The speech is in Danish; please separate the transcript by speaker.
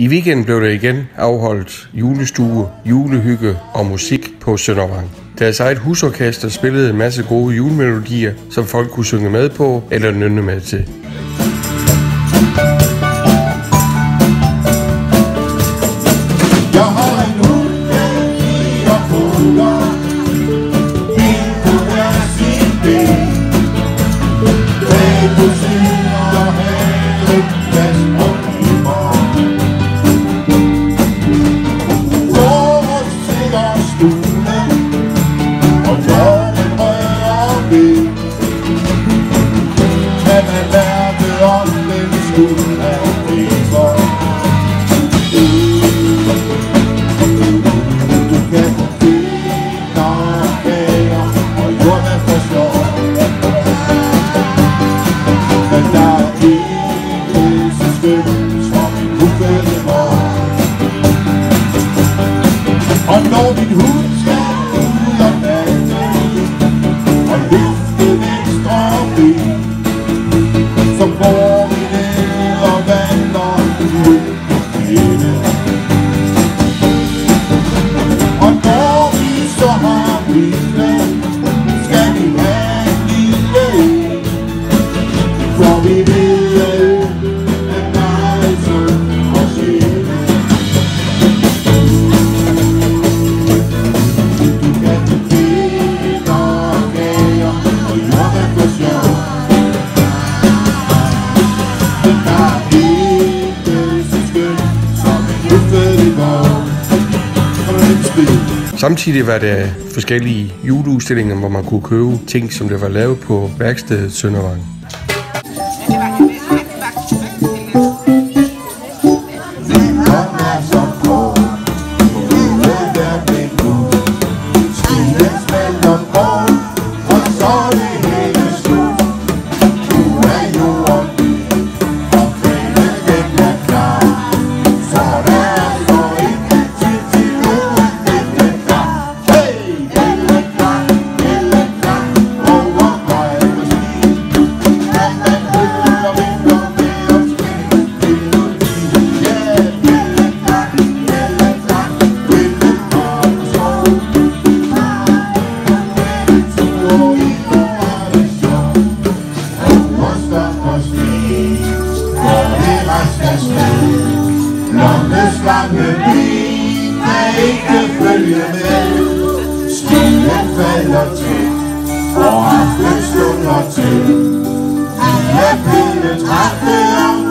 Speaker 1: I weekenden blev der igen afholdt julestue, julehygge og musik på Søndervang. Deres eget husorkester spillede en masse gode julemelodier, som folk kunne synge med på eller nynne med til.
Speaker 2: Thank you.
Speaker 1: Samtidig var der forskellige juleudstillinger, hvor man kunne købe ting, som der var lavet på værkstedet Søndervang.
Speaker 2: de slange niet ik heb je weg. Stil en velletje, oh, voor achter. En heb in het hart